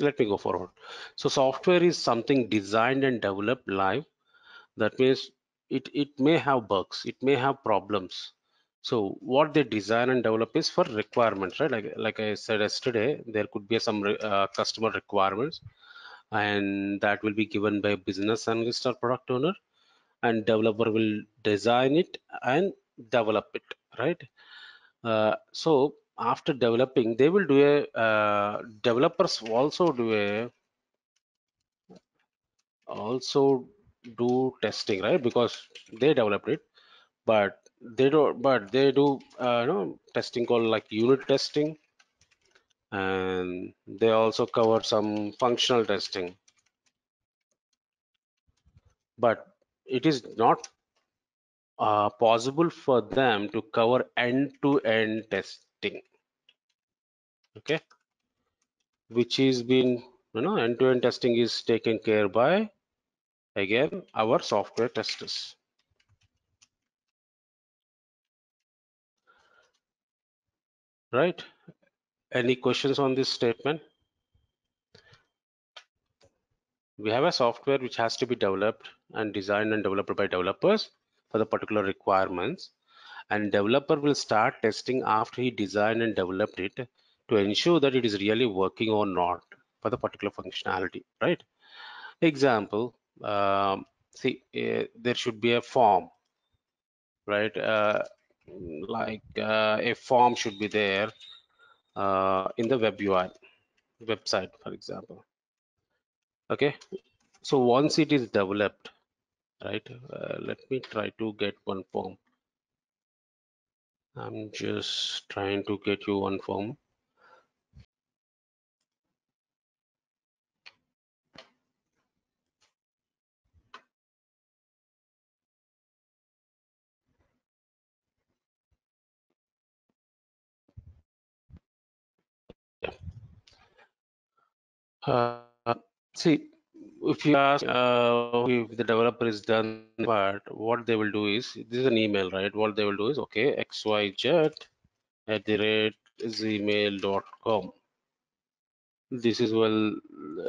let me go forward so software is something designed and developed live. That means it it may have bugs it may have problems. So what they design and develop is for requirements right? Like like i said yesterday there could be some uh, customer requirements and that will be given by business analyst or product owner and developer will design it and develop it right? Uh, so after developing they will do a uh, developers also do a also do testing right? Because they developed it but they don't but they do uh, you know testing called like unit testing. And they also cover some functional testing. But it is not uh, possible for them to cover end-to-end -end okay? Which is been you know end-to-end -end testing is taken care by again our software testers. Right? Any questions on this statement? We have a software which has to be developed and designed and developed by developers for the particular requirements and developer will start testing after he designed and developed it to ensure that it is really working or not for the particular functionality right? Example um, see uh, there should be a form right? Uh, like uh, a form should be there uh, in the web UI website for example. Okay? So once it is developed right uh, let me try to get one form i'm just trying to get you one form. Uh, see if you ask uh, if the developer is done but what they will do is this is an email right? What they will do is okay xyz at the rate gmail.com this is well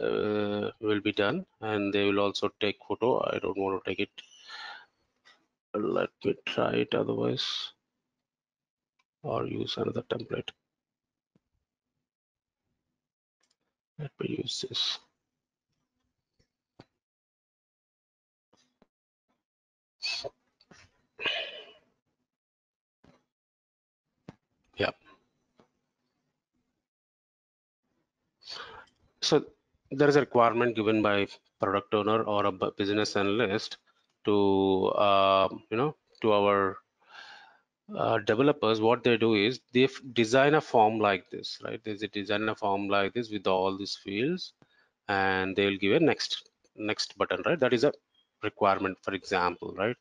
uh, will be done and they will also take photo. I don't want to take it. Let me try it otherwise or use another template. Let me use this yeah so there is a requirement given by product owner or a business analyst to uh, you know to our uh, developers what they do is they design a form like this right? There's a design a form like this with all these fields and they will give a next next button right? That is a requirement for example right?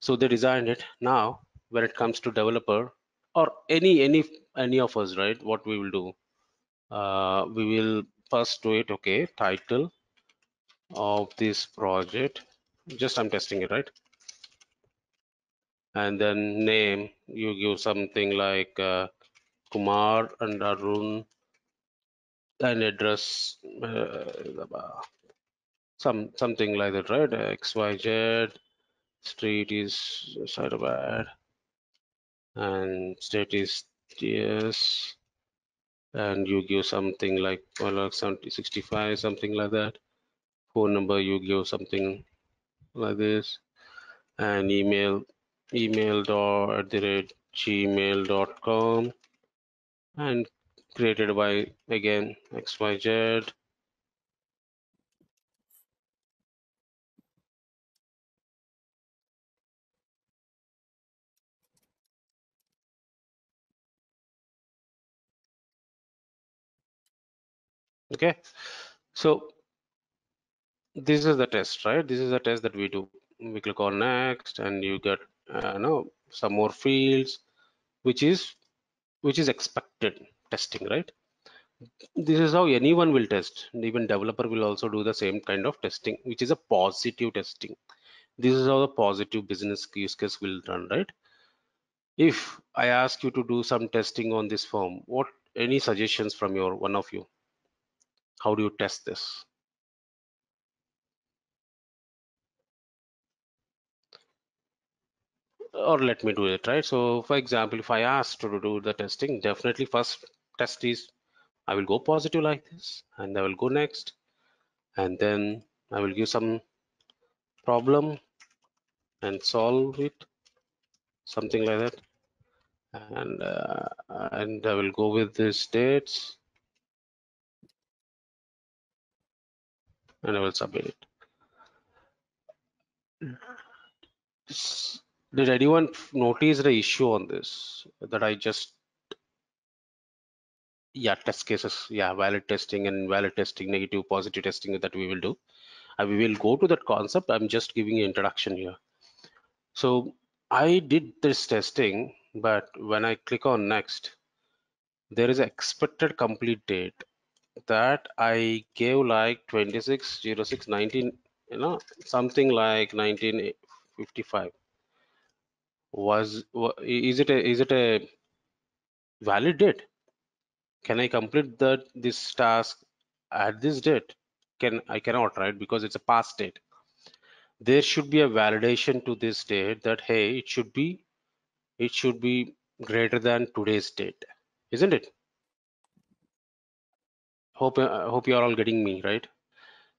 So they designed it. Now when it comes to developer or any any any of us right what we will do uh, we will first do it okay title of this project. Just i'm testing it right? And then name you give something like uh, kumar and arun and address uh, some something like that right? Xyz street is Hyderabad and state is yes and you give something like well, 65 something like that. Phone number you give something like this. And email email dot at the rate gmail.com and created by again xyz okay. So this is the test right? This is the test that we do. We click on next and you get uh, no some more fields which is which is expected testing right? This is how anyone will test. Even developer will also do the same kind of testing which is a positive testing. This is how the positive business use case will run right? If i ask you to do some testing on this form what any suggestions from your one of you how do you test this? Or let me do it right? So for example if i ask to do the testing definitely first test is i will go positive like this and i will go next and then i will give some problem and solve it something like that. And uh, and i will go with the states and i will submit it. Did anyone notice the issue on this? That i just yeah test cases yeah valid testing and valid testing negative positive testing that we will do. And we will go to that concept. I'm just giving you introduction here. So i did this testing but when i click on next there is expected complete date that i gave like 26 06 19 you know something like 1955 was is it a is it a valid date? Can i complete that this task at this date? Can i cannot right? Because it's a past date. There should be a validation to this date that hey it should be it should be greater than today's date isn't it hope uh, hope you are all getting me right?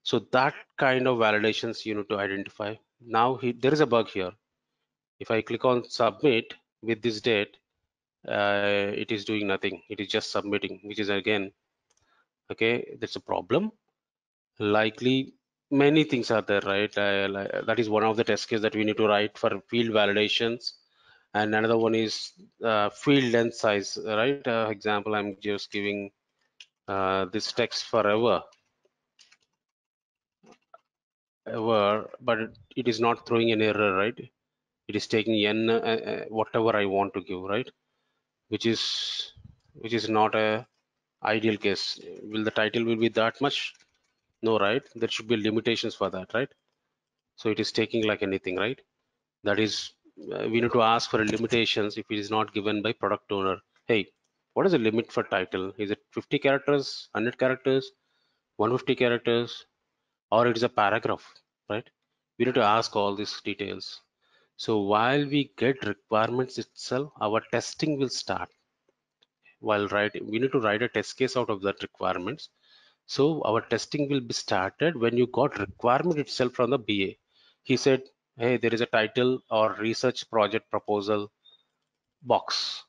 So that kind of validations you need to identify. Now he, there is a bug here. If i click on submit with this date uh, it is doing nothing. It is just submitting which is again okay that's a problem. Likely many things are there right? Uh, like, that is one of the test case that we need to write for field validations. And another one is uh, field length size right? Uh, example i'm just giving uh, this text forever. Ever but it is not throwing an error right? It is taking n uh, uh, whatever i want to give right? Which is which is not a ideal case. Will the title will be that much? No right? There should be limitations for that right? So it is taking like anything right? That is uh, we need to ask for limitations if it is not given by product owner. Hey what is the limit for title? Is it 50 characters 100 characters 150 characters or it is a paragraph right? We need to ask all these details. So while we get requirements itself our testing will start. While writing we need to write a test case out of that requirements. So our testing will be started when you got requirement itself from the ba he said hey there is a title or research project proposal box.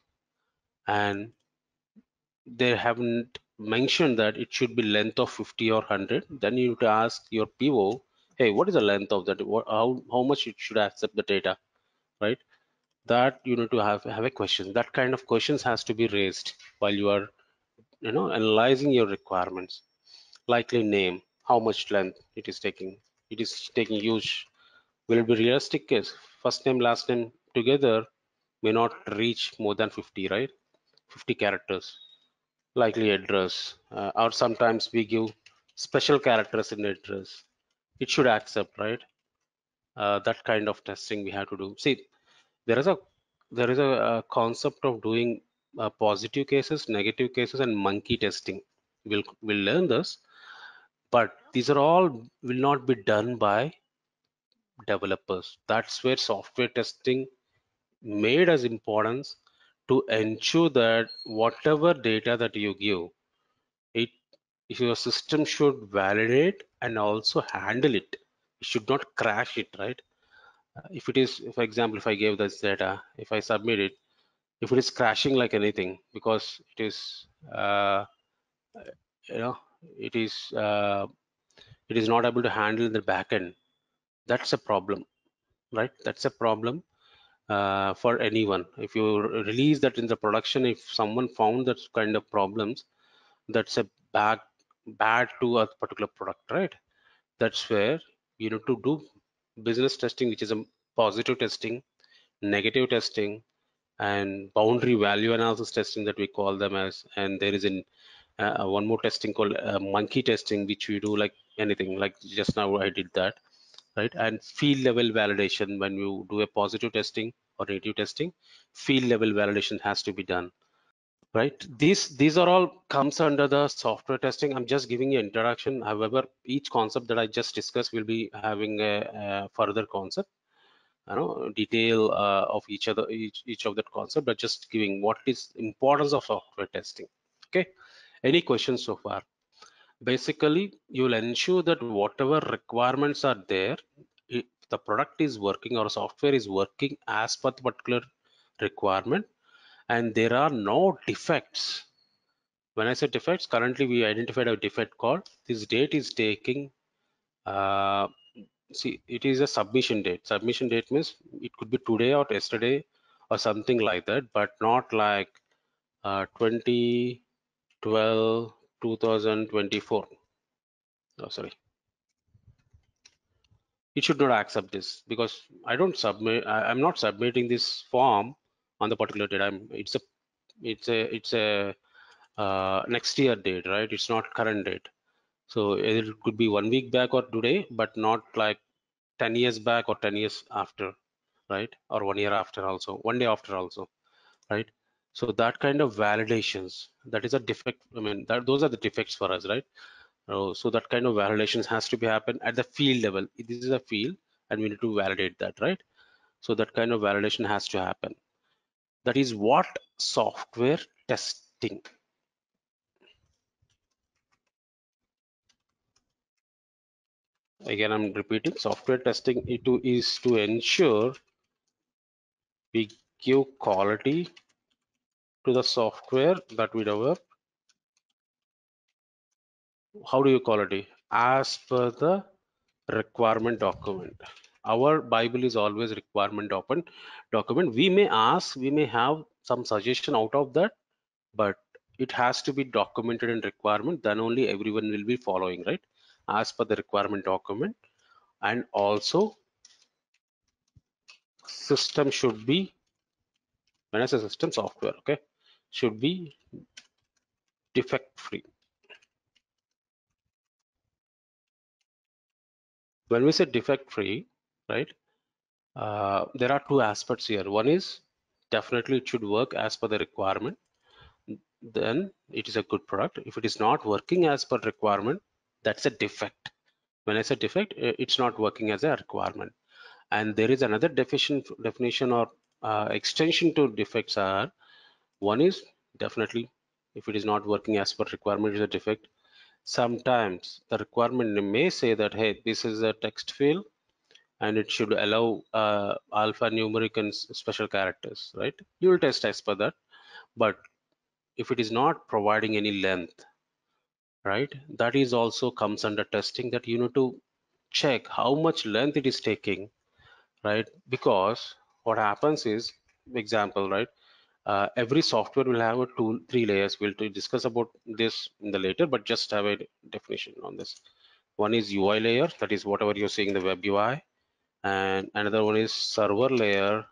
And they haven't mentioned that it should be length of 50 or 100 then you need to ask your PO hey what is the length of that what, how how much it should accept the data? Right? That you need to have have a question. That kind of questions has to be raised while you are you know analyzing your requirements. Likely name how much length it is taking. It is taking huge. Will it be realistic? Case first name last name together may not reach more than 50 right? 50 characters likely address uh, or sometimes we give special characters in address. It should accept right? Uh, that kind of testing we have to do. See there is a there is a, a concept of doing uh, positive cases negative cases and monkey testing. We'll we'll learn this but these are all will not be done by developers. That's where software testing made as importance to ensure that whatever data that you give it your system should validate and also handle it. It should not crash it right? Uh, if it is for example if i gave this data if i submit it if it is crashing like anything because it is uh, you know it is uh, it is not able to handle the backend that's a problem right? That's a problem uh, for anyone. If you release that in the production if someone found that kind of problems that's a bad bad to a particular product right? That's where you need to do business testing which is a positive testing negative testing and boundary value analysis testing that we call them as. And there is in uh, one more testing called uh, monkey testing which we do like anything. Like just now i did that right? And field level validation when you do a positive testing or negative testing field level validation has to be done right? These these are all comes under the software testing. I'm just giving you introduction. However each concept that i just discussed will be having a, a further concept you know detail uh, of each other each, each of that concept but just giving what is importance of software testing okay? Any questions so far basically you will ensure that whatever requirements are there it, the product is working or software is working as per the particular requirement. And there are no defects. When i say defects currently we identified a defect called this date is taking uh, see it is a submission date. Submission date means it could be today or yesterday or something like that but not like uh, 2012 2024 oh sorry. It should not accept this because i don't submit I, i'm not submitting this form on the particular date. I'm it's a it's a it's a uh, next year date right? It's not current date. So it could be one week back or today but not like 10 years back or 10 years after right? Or one year after also one day after also right so that kind of validations that is a defect i mean that those are the defects for us right? So that kind of validations has to be happen at the field level. This is a field and we need to validate that right? So that kind of validation has to happen. That is what software testing. Again i'm repeating software testing it is to ensure we give quality to the software that we develop. How do you call it? As per the requirement document. Our bible is always requirement open document. We may ask we may have some suggestion out of that but it has to be documented in requirement then only everyone will be following right? As per the requirement document. And also system should be when i say system software okay should be defect free when we say defect free right uh, there are two aspects here. One is definitely it should work as per the requirement then it is a good product. If it is not working as per requirement that's a defect. When i say defect it's not working as a requirement. And there is another definition definition or uh, extension to defects are one is definitely if it is not working as per requirement is a defect. Sometimes the requirement may say that hey this is a text field and it should allow uh, alphanumeric and special characters right? You will test as per that. But if it is not providing any length right that is also comes under testing that you need to check how much length it is taking right? Because what happens is example right uh, every software will have a two three layers. We'll discuss about this in the later but just have a definition on this. One is ui layer that is whatever you're seeing the web ui and another one is server layer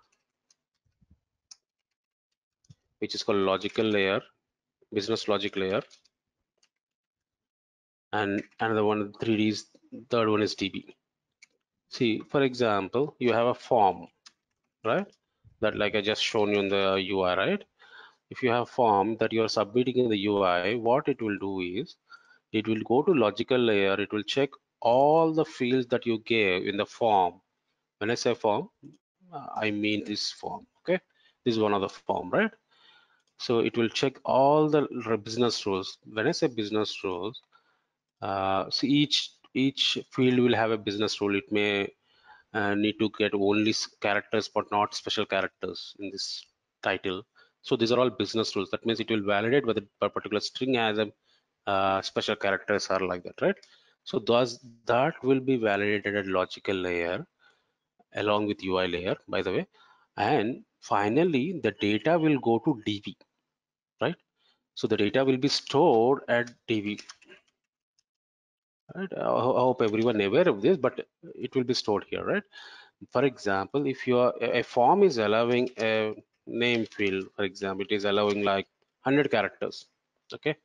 which is called logical layer business logic layer. And another one 3d is third one is db see for example you have a form right that like i just shown you in the ui right? If you have form that you're submitting in the ui what it will do is it will go to logical layer it will check all the fields that you gave in the form. When i say form uh, i mean this form okay? This is one of the form right? So it will check all the business rules. When i say business rules uh, so each each field will have a business rule. It may uh, need to get only characters but not special characters in this title. So these are all business rules. That means it will validate whether a particular string has a uh, special characters are like that right? So thus that will be validated at logical layer along with ui layer by the way. And finally the data will go to db right? So the data will be stored at db right. I hope everyone aware of this but it will be stored here right? For example if your a form is allowing a name field for example it is allowing like 100 characters okay?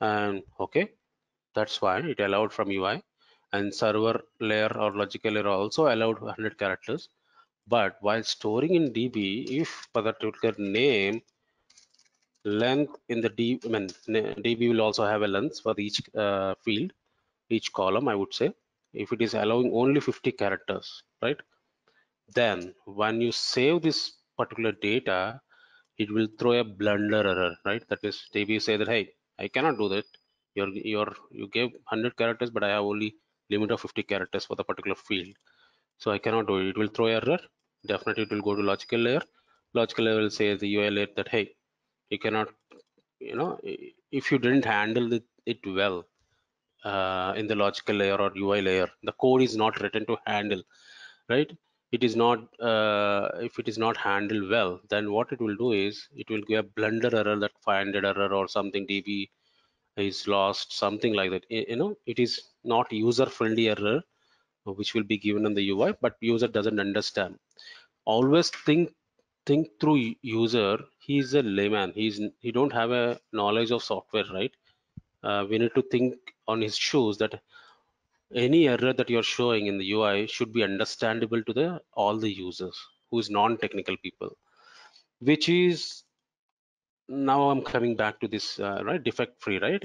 And okay that's why it allowed from ui and server layer or logical layer also allowed 100 characters. But while storing in db if particular name length in the D, I mean, DB will also have a length for each uh, field, each column, I would say. If it is allowing only 50 characters, right? Then when you save this particular data, it will throw a blunder error, right? That is, DB say that, hey, I cannot do that. You're, you're, you gave 100 characters, but I have only limit of 50 characters for the particular field. So I cannot do it. It will throw error. Definitely it will go to logical layer. Logical layer will say the UI layer that, hey, you cannot you know if you didn't handle it, it well uh, in the logical layer or ui layer the code is not written to handle right? It is not uh, if it is not handled well then what it will do is it will give a blunder error that 500 error or something db is lost something like that. You know it is not user friendly error which will be given in the ui but user doesn't understand. Always think think through user he's a layman. He's he don't have a knowledge of software right? Uh, we need to think on his shoes that any error that you're showing in the ui should be understandable to the all the users who is non-technical people which is now i'm coming back to this uh, right defect free right?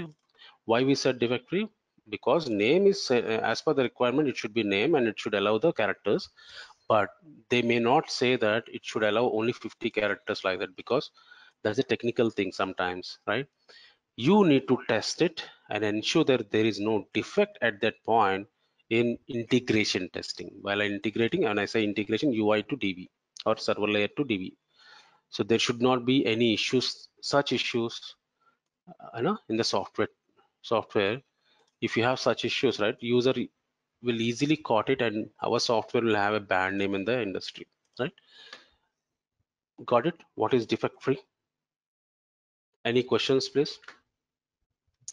Why we said defect free because name is uh, as per the requirement it should be name and it should allow the characters but they may not say that it should allow only 50 characters like that because that's a technical thing sometimes right? You need to test it and ensure that there is no defect at that point in integration testing. While integrating and i say integration ui to db or server layer to db so there should not be any issues such issues uh, you know in the software software. If you have such issues right user will easily caught it and our software will have a bad name in the industry right? Got it? What is defect free? Any questions please?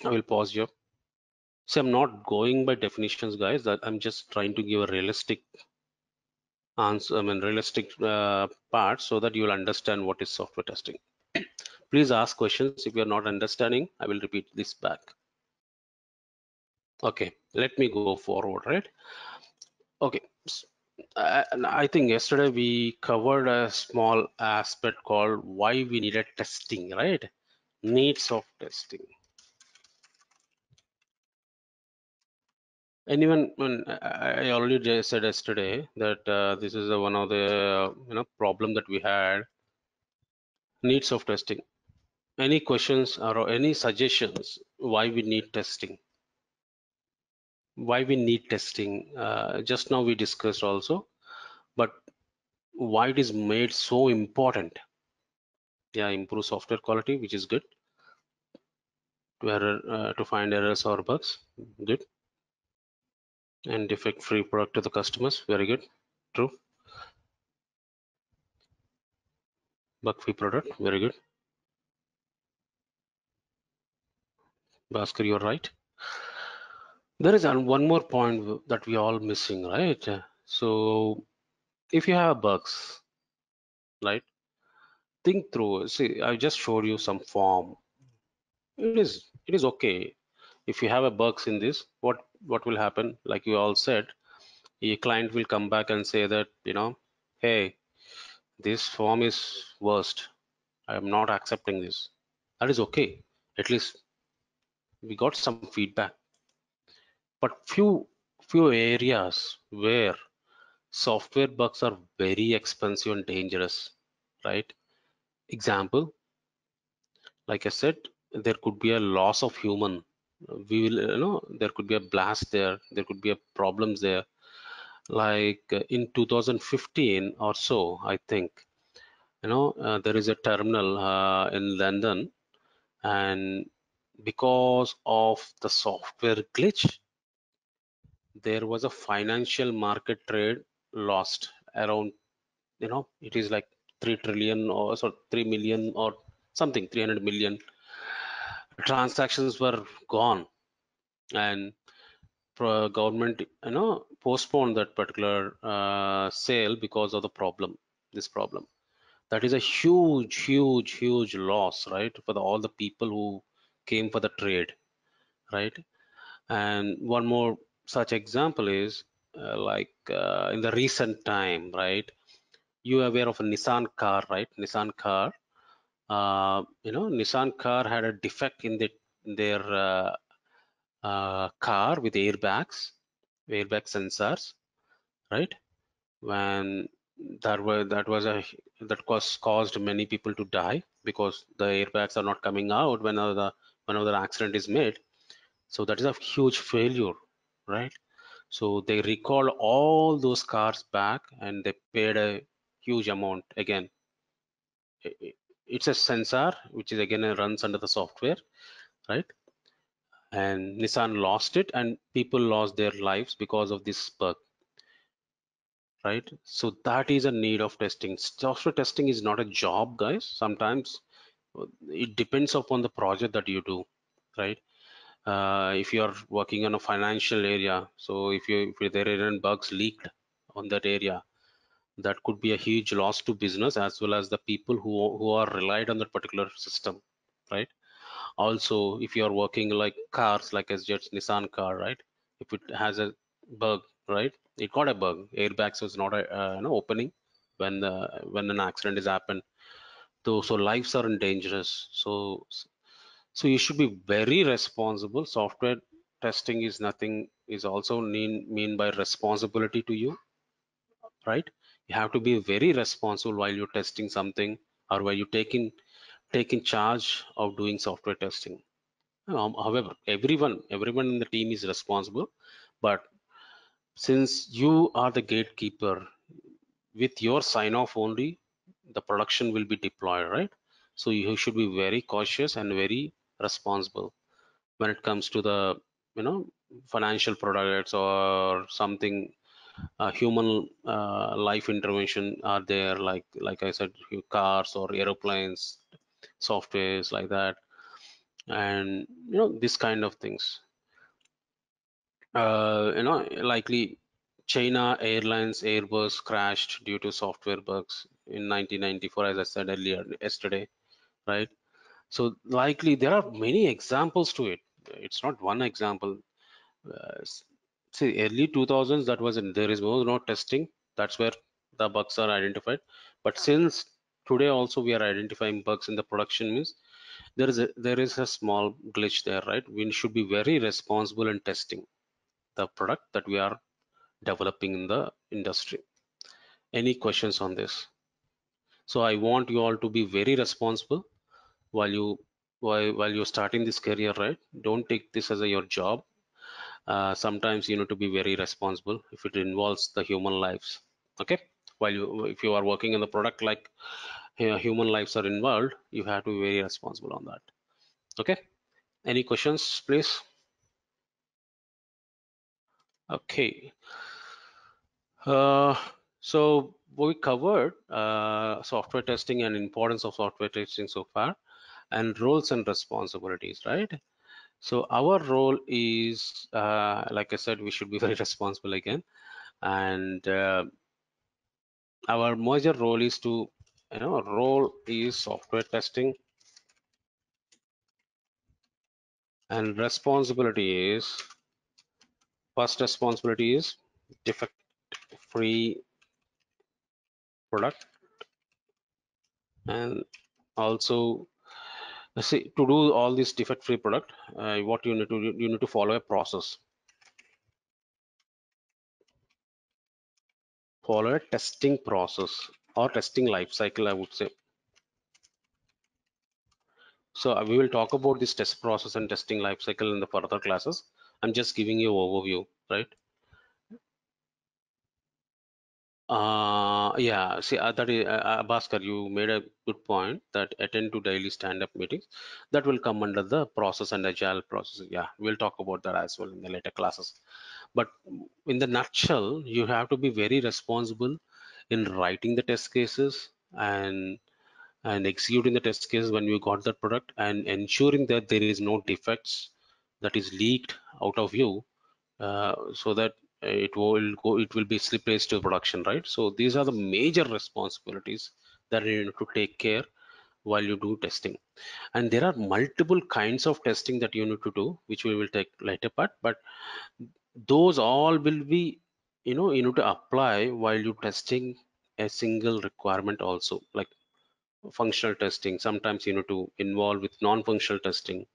I will pause here. So i'm not going by definitions guys. That i'm just trying to give a realistic answer i mean realistic uh, part so that you will understand what is software testing. Please ask questions. If you're not understanding i will repeat this back okay let me go forward right okay I think yesterday we covered a small aspect called why we needed testing, right? Needs of testing. Anyone? I already said yesterday that uh, this is a, one of the you know problem that we had. Needs of testing. Any questions or any suggestions why we need testing? Why we need testing. Uh, just now we discussed also but why it is made so important? Yeah improve software quality which is good. To error uh, to find errors or bugs good. And defect free product to the customers very good true. Bug free product very good. Bhaskar you're right there is one more point that we all missing right? So if you have bugs right? Think through see i just showed you some form. It is it is okay. If you have a bugs in this what what will happen? Like you all said a client will come back and say that you know hey this form is worst. I am not accepting this. That is okay. At least we got some feedback but few few areas where software bugs are very expensive and dangerous right? Example like i said there could be a loss of human. We will you know there could be a blast there there could be a problems there. Like uh, in 2015 or so i think you know uh, there is a terminal uh, in london and because of the software glitch there was a financial market trade lost around you know it is like 3 trillion or so 3 million or something 300 million transactions were gone. And government you know postponed that particular uh, sale because of the problem this problem. That is a huge huge huge loss right for the, all the people who came for the trade right? And one more such example is uh, like uh, in the recent time right? You are aware of a nissan car right? Nissan car. Uh, you know nissan car had a defect in the, their uh, uh, car with airbags airbag sensors right? When that was that was a that was caused many people to die because the airbags are not coming out whenever the whenever the accident is made. So that is a huge failure right? So they recall all those cars back and they paid a huge amount. Again it's a sensor which is again runs under the software right? And nissan lost it and people lost their lives because of this bug right? So that is a need of testing. Software testing is not a job guys. Sometimes uh, it depends upon the project that you do right uh, if you are working on a financial area so if you if there are bugs leaked on that area that could be a huge loss to business as well as the people who who are relied on that particular system right? Also if you are working like cars like as just nissan car right? If it has a bug right? It got a bug. Airbags was not a uh, you know, opening when the when an accident has happened. So so lives are in dangerous so so you should be very responsible. Software testing is nothing is also mean mean by responsibility to you right? You have to be very responsible while you're testing something or while you're taking taking charge of doing software testing. Um, however everyone everyone in the team is responsible but since you are the gatekeeper with your sign off only the production will be deployed right? So you should be very cautious and very responsible when it comes to the you know financial products or something uh, human uh, life intervention are there. Like like i said cars or aeroplanes softwares like that. And you know this kind of things. Uh, you know likely china airlines airbus crashed due to software bugs in 1994 as i said earlier yesterday right so likely there are many examples to it. It's not one example. Uh, see early 2000s that was in, there is no, no testing. That's where the bugs are identified. But since today also we are identifying bugs in the production means there is a there is a small glitch there right? We should be very responsible in testing the product that we are developing in the industry. Any questions on this? So i want you all to be very responsible while you while, while you're starting this career right don't take this as a, your job. Uh, sometimes you need to be very responsible if it involves the human lives okay? While you if you are working in the product like you know, human lives are involved you have to be very responsible on that okay? Any questions please? Okay. Uh, so we covered uh, software testing and importance of software testing so far and roles and responsibilities right? So our role is uh, like i said we should be very responsible again. And uh, our major role is to you know role is software testing. And responsibility is first responsibility is defect free product. And also see to do all this defect free product uh, what you need to do you need to follow a process. Follow a testing process or testing life cycle i would say. So uh, we will talk about this test process and testing life cycle in the further classes. I'm just giving you overview right uh yeah see uh, that is uh, uh, Bhaskar you made a good point that attend to daily stand-up meetings. That will come under the process and agile process. Yeah we'll talk about that as well in the later classes. But in the nutshell you have to be very responsible in writing the test cases and and executing the test cases when you got that product and ensuring that there is no defects that is leaked out of you uh, so that it will go it will be replaced to production right? So these are the major responsibilities that you need to take care while you do testing. And there are multiple kinds of testing that you need to do which we will take later part but those all will be you know you need to apply while you testing a single requirement also like functional testing. Sometimes you need to involve with non-functional testing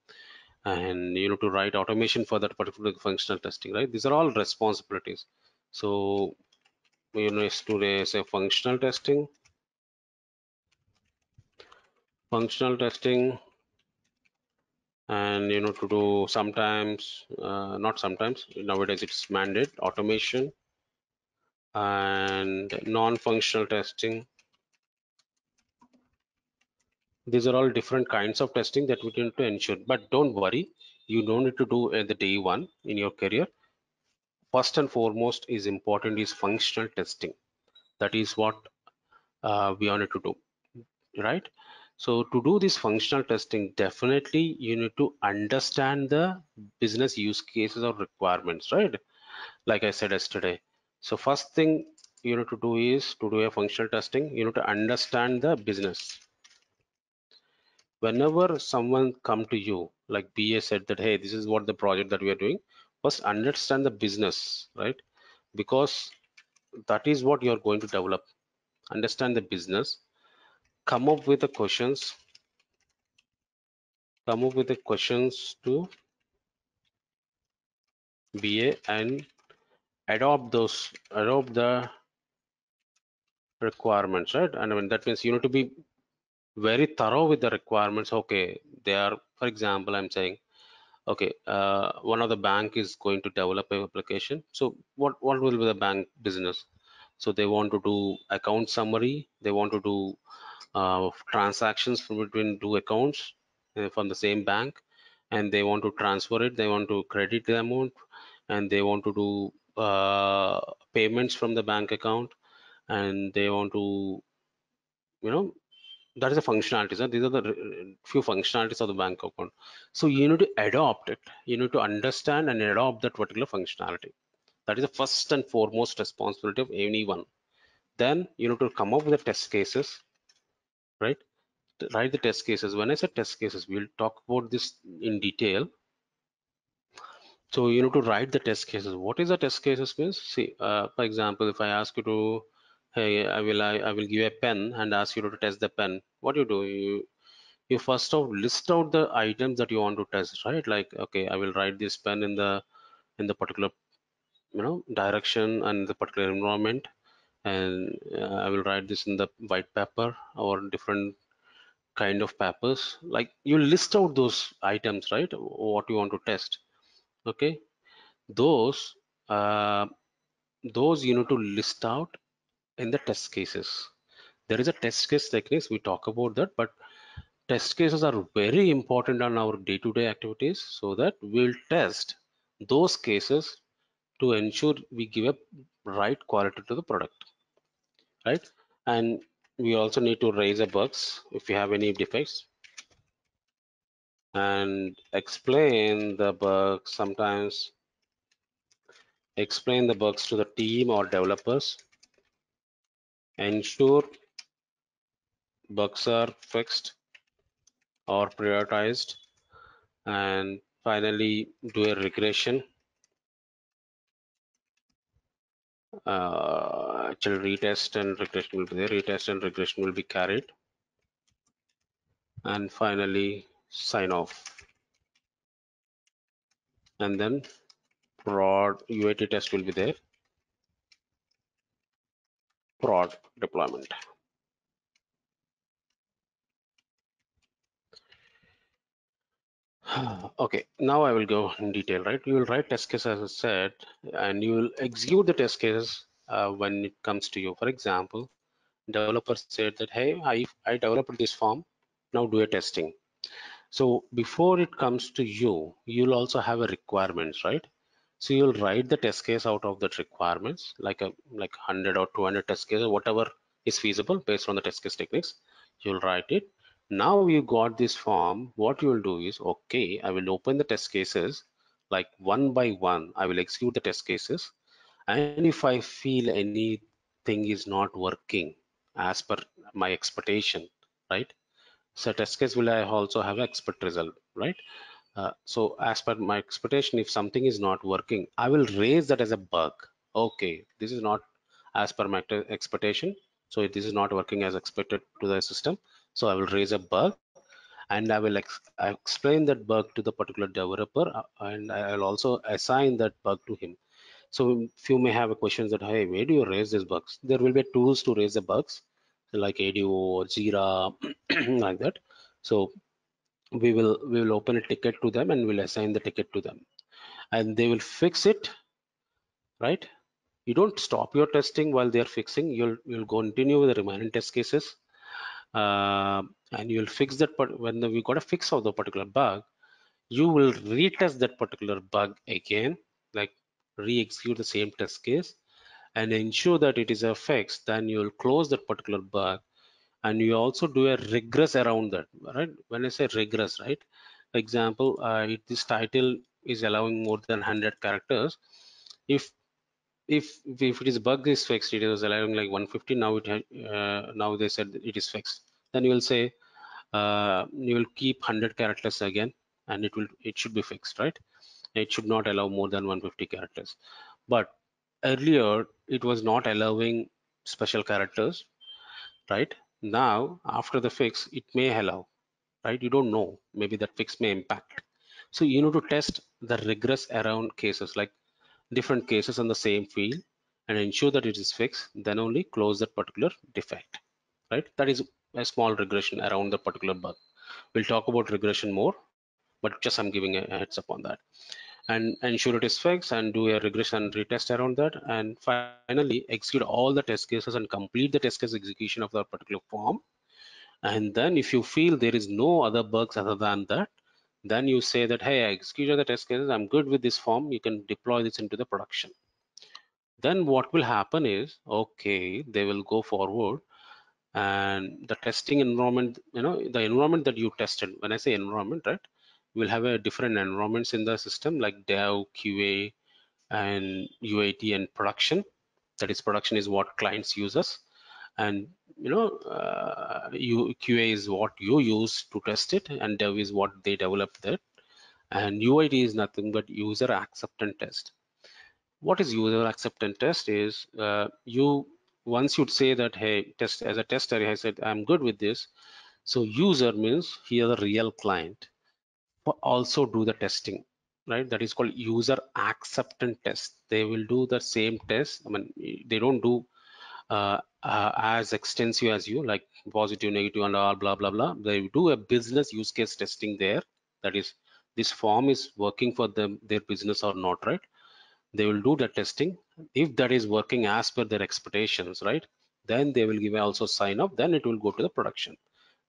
and you know to write automation for that particular functional testing right? These are all responsibilities. So you know today say functional testing functional testing and you know to do sometimes uh, not sometimes nowadays it's mandate automation and non-functional testing these are all different kinds of testing that we need to ensure. But don't worry you don't need to do at the day one in your career. First and foremost is important is functional testing. That is what uh, we wanted to do right? So to do this functional testing definitely you need to understand the business use cases or requirements right? Like i said yesterday. So first thing you need to do is to do a functional testing. You need to understand the business whenever someone come to you like ba said that hey this is what the project that we are doing first understand the business right? Because that is what you are going to develop. Understand the business. Come up with the questions. Come up with the questions to BA and adopt those adopt the requirements right? And I mean that means you need to be very thorough with the requirements. Okay they are for example I'm saying okay uh, one of the bank is going to develop a application. So what what will be the bank business? So they want to do account summary. They want to do uh, transactions from between two accounts uh, from the same bank. And they want to transfer it. They want to credit the amount. And they want to do uh, payments from the bank account. And they want to you know that is the functionalities huh? these are the few functionalities of the bank account. So you need to adopt it. You need to understand and adopt that particular functionality. That is the first and foremost responsibility of anyone. Then you need to come up with the test cases right? Write the test cases. When i said test cases we'll talk about this in detail. So you need to write the test cases. What is the test cases means? See uh, for example if i ask you to hey i will I, I will give a pen and ask you to test the pen. What you do? You you first of list out the items that you want to test right? Like okay i will write this pen in the in the particular you know direction and the particular environment. And uh, i will write this in the white paper or different kind of papers. Like you list out those items right? What you want to test okay? Those uh, those you need to list out in the test cases. There is a test case techniques we talk about that but test cases are very important on our day-to-day -day activities so that we'll test those cases to ensure we give a right quality to the product right? And we also need to raise a bugs if you have any defects and explain the bugs sometimes explain the bugs to the team or developers ensure bugs are fixed or prioritized and finally do a regression. Uh, actually retest and regression will be there. Retest and regression will be carried. And finally sign off. And then prod UAT test will be there prod deployment. Okay now i will go in detail right? You will write test case as i said and you will execute the test cases uh, when it comes to you. For example developer said that hey i i developed this form now do a testing. So before it comes to you you'll also have a requirements right so you'll write the test case out of that requirements like a like 100 or 200 test cases whatever is feasible based on the test case techniques. You'll write it. Now you got this form. What you will do is okay i will open the test cases like one by one i will execute the test cases. And if i feel anything is not working as per my expectation right? So test case will i also have expert result right uh, so as per my expectation if something is not working i will raise that as a bug okay this is not as per my expectation so this is not working as expected to the system So I will raise a bug and I will ex explain that bug to the particular developer uh, and I will also assign that bug to him. So if you may have a question that, hey, where do you raise these bugs? There will be tools to raise the bugs like ADO or Jira, like that. So we will we will open a ticket to them and we'll assign the ticket to them. And they will fix it right? You don't stop your testing while they are fixing. You'll you'll continue with the remaining test cases uh, and you'll fix that but when we got a fix of the particular bug you will retest that particular bug again like re-execute the same test case and ensure that it is a fix. Then you'll close that particular bug and you also do a regress around that right? When i say regress right? Example uh, if this title is allowing more than 100 characters. If if if it is bug is fixed. It is allowing like 150 now it uh, now they said it is fixed. Then you will say uh, you will keep 100 characters again and it will it should be fixed right? It should not allow more than 150 characters. But earlier it was not allowing special characters right now after the fix it may allow right? You don't know. Maybe that fix may impact. So you need to test the regress around cases like different cases on the same field and ensure that it is fixed then only close that particular defect right? That is a small regression around the particular bug. We'll talk about regression more but just i'm giving a heads up on that and ensure it is fixed and do a regression retest around that. And finally execute all the test cases and complete the test case execution of that particular form. And then if you feel there is no other bugs other than that then you say that hey i executed the test cases. I'm good with this form. You can deploy this into the production. Then what will happen is okay they will go forward and the testing environment you know the environment that you tested. When i say environment right we'll have a different environments in the system like dev qa and uat and production. That is production is what clients use us. And you know uh, qa is what you use to test it and dev is what they develop that. And uat is nothing but user acceptance test. What is user acceptance test is uh, you once you'd say that hey test as a tester i said i'm good with this. So user means here the real client also do the testing right? That is called user acceptance test. They will do the same test. I mean they don't do uh, uh, as extensive as you like positive negative and all blah blah blah. They do a business use case testing there. That is this form is working for them their business or not right? They will do the testing. If that is working as per their expectations right then they will give also sign up. Then it will go to the production.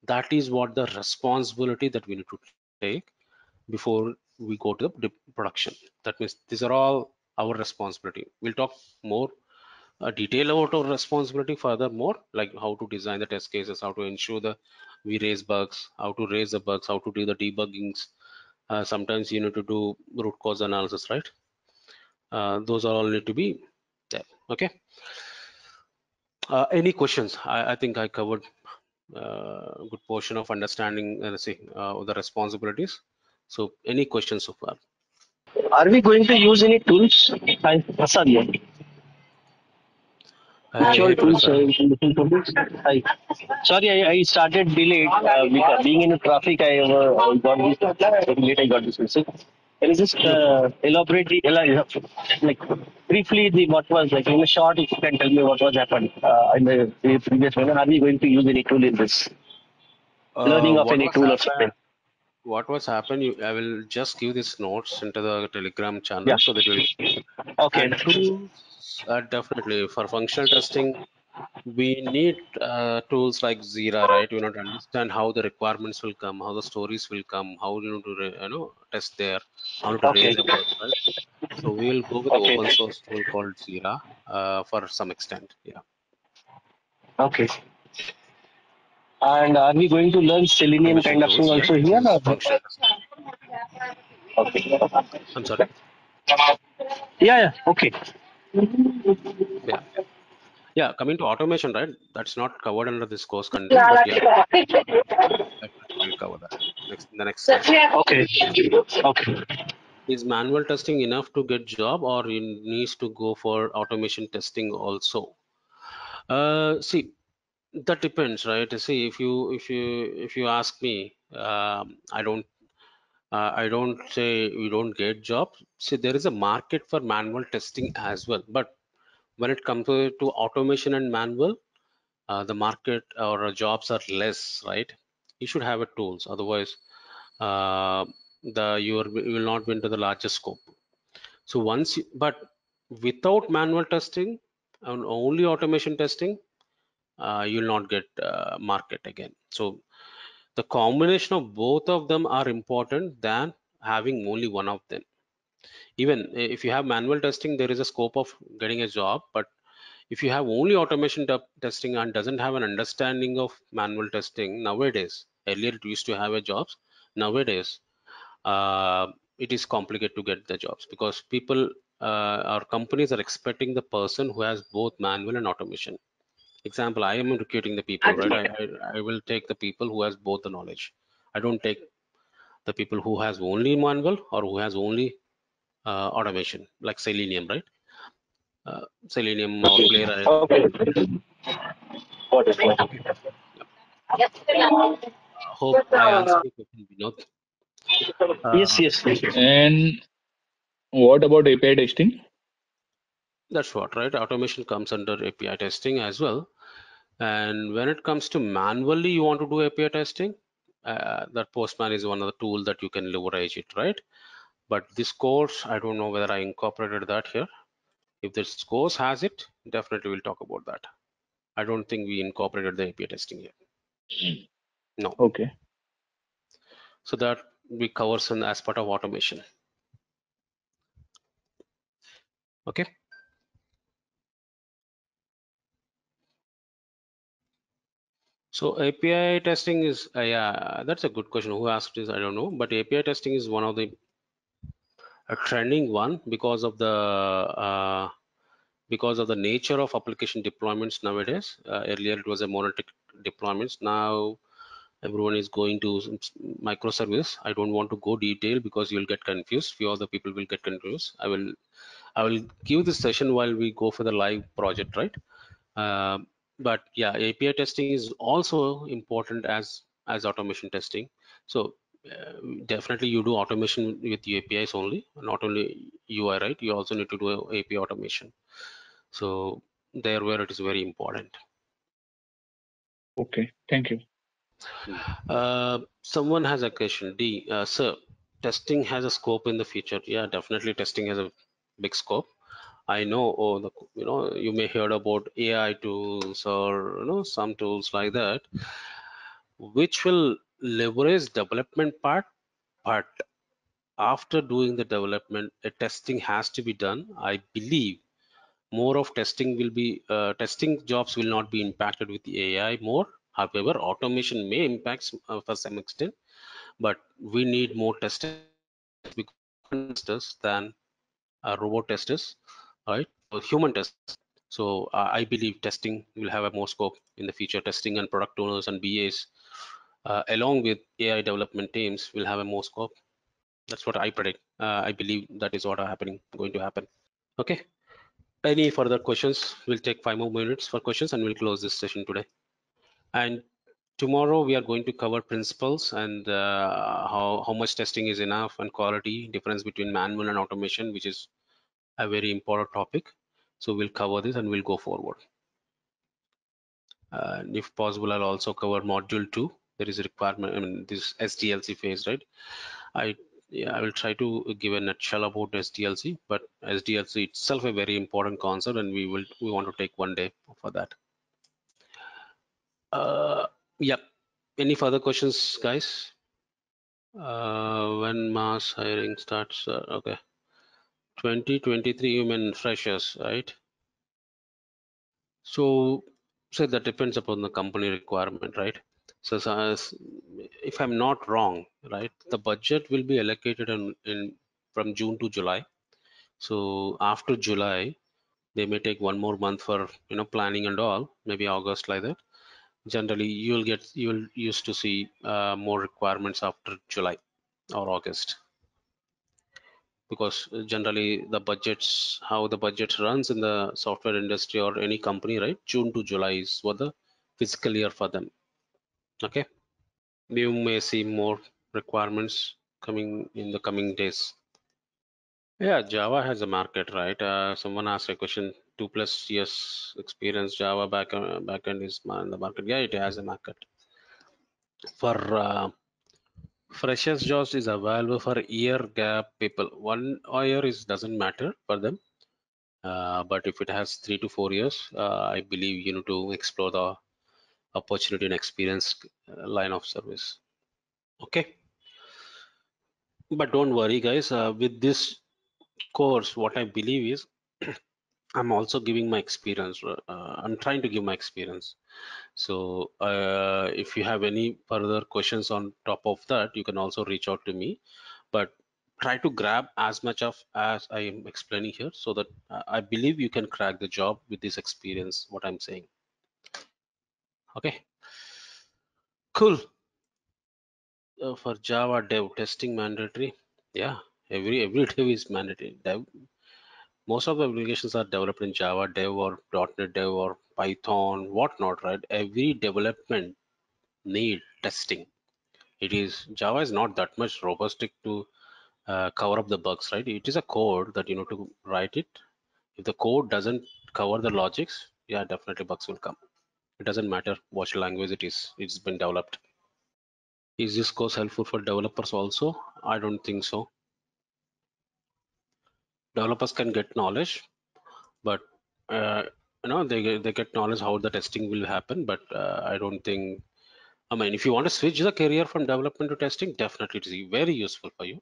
That is what the responsibility that we need to take before we go to the production. That means these are all our responsibility. We'll talk more uh, detail about our responsibility furthermore, like how to design the test cases, how to ensure the we raise bugs, how to raise the bugs, how to do the debuggings. Uh, sometimes you need to do root cause analysis, right? Uh, those are all need to be there. Okay. Uh, any questions? I, I, think I covered a uh, good portion of understanding uh, see, uh, the responsibilities. So any questions so far? Are we going to use any tools? Hi, Prasad here. Which tools are you looking for this? Hi. Sorry, I, I started delayed. Uh, because being in traffic, I uh, got this late. I got this message. Can you just uh, elaborate the, like briefly the what was like in a short? If you can tell me what was happened uh, in the previous one. Are we going to use any tool in this? Uh, Learning of any tool or something what was happened you, i will just give these notes into the telegram channel yeah. so that will okay and tools uh, definitely for functional testing we need uh, tools like Jira, right? You know to understand how the requirements will come, how the stories will come, how you know to you know test there, how to okay. raise right? So we will go with okay. open source tool called Jira uh, for some extent. Yeah. Okay. And are we going to learn Selenium kind of thing also here? Okay. I'm sorry. Yeah, yeah. Okay. Yeah. Yeah, coming to automation, right? That's not covered under this course content. But yeah, we'll cover that next the next slide. Okay. Okay. Is manual testing enough to get job, or it needs to go for automation testing also? Uh, see, that depends, right? See, if you if you if you ask me, um, I don't uh, I don't say we don't get jobs. See, there is a market for manual testing as well. But when it comes to, to automation and manual, uh, the market or jobs are less, right? You should have a tools. Otherwise, uh, the you, are, you will not win to the largest scope. So once, you, but without manual testing and only automation testing, uh, you will not get uh, market again. So the combination of both of them are important than having only one of them even if you have manual testing there is a scope of getting a job but if you have only automation testing and doesn't have an understanding of manual testing nowadays earlier it used to have a jobs nowadays uh, it is complicated to get the jobs because people uh, or companies are expecting the person who has both manual and automation example i am recruiting the people right I, I, I will take the people who has both the knowledge i don't take the people who has only manual or who has only uh, automation like selenium right uh, selenium or playwright Okay. Got it. Got hope i answered your question Vinod. Uh, Yes, yes. yes. And what about API testing? that's what right automation comes under api testing as well and when it comes to manually you want to do api testing uh, that postman is one of the tool that you can leverage it right? But this course i don't know whether i incorporated that here. If this course has it definitely we'll talk about that. I don't think we incorporated the api testing here no. Okay. so that we covers in as part of automation. Okay so api testing is uh, yeah that's a good question. Who asked this? I don't know. But api testing is one of the a trending one because of the uh, because of the nature of application deployments nowadays. Uh, earlier it was a monolithic deployments. Now everyone is going to microservice. I don't want to go detail because you'll get confused. Few other people will get confused. I will i will give this session while we go for the live project right? Uh, but yeah api testing is also important as as automation testing. So uh, definitely you do automation with apis only. Not only ui right you also need to do api automation. So there where it is very important. Okay. Thank you. uh, someone has a question. D uh, sir testing has a scope in the future. Yeah definitely testing has a big scope I know, oh, the, you know, you may heard about AI tools or you know some tools like that, which will leverage development part. But after doing the development, a testing has to be done. I believe more of testing will be uh, testing jobs will not be impacted with the AI more. However, automation may impact uh, for some extent, but we need more testers than uh, robot testers right or human tests so uh, i believe testing will have a more scope in the future. Testing and product owners and bas uh, along with ai development teams will have a more scope. That's what i predict. Uh, i believe that is what are happening going to happen. Okay. Any further questions? We'll take five more minutes for questions and we'll close this session today. And tomorrow we are going to cover principles and uh, how, how much testing is enough and quality difference between manual and automation which is a very important topic. So we'll cover this and we'll go forward. And if possible, I'll also cover module two. There is a requirement, I mean, this SDLC phase, right? I yeah, I will try to give a nutshell about SDLC, but SDLC itself a very important concept, and we will we want to take one day for that. Uh, yep. Any further questions, guys? Uh, when mass hiring starts? Uh, okay. 2023 human freshers, right? So, so that depends upon the company requirement, right? So, so if I'm not wrong, right, the budget will be allocated in, in from June to July. So after July, they may take one more month for you know planning and all, maybe August like that. Generally, you'll get you'll used to see uh, more requirements after July or August because generally the budgets how the budget runs in the software industry or any company right june to july is what the fiscal year for them. Okay, you may see more requirements coming in the coming days. Yeah, Java has a market, right? Uh, someone asked a question: two plus years experience Java back uh, backend is in the market. Yeah, it has a market. For uh, freshers jobs is available for year gap people. One year is doesn't matter for them. Uh, but if it has three to four years, uh, I believe you need to explore the opportunity and experience uh, line of service. Okay. But don't worry, guys. Uh, with this course, what I believe is I'm also giving my experience. Uh, I'm trying to give my experience. So uh, if you have any further questions on top of that, you can also reach out to me. But try to grab as much of as I am explaining here so that uh, I believe you can crack the job with this experience, what I'm saying. Okay, cool. Uh, for Java dev testing mandatory. Yeah, every every dev is mandatory. Dev, most of the applications are developed in Java dev or .NET dev or Python, whatnot, right? Every development need testing. It is Java is not that much robust to uh, cover up the bugs, right? It is a code that you know to write it. If the code doesn't cover the logics, yeah, definitely bugs will come. It doesn't matter what language it is. It's been developed. Is this course helpful for developers also? I don't think so. Developers can get knowledge, but uh, you know they get, they get knowledge how the testing will happen. But uh, I don't think. I mean, if you want to switch the career from development to testing, definitely it is very useful for you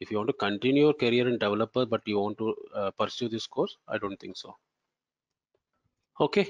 if you want to continue your career in developer but you want to uh, pursue this course i don't think so okay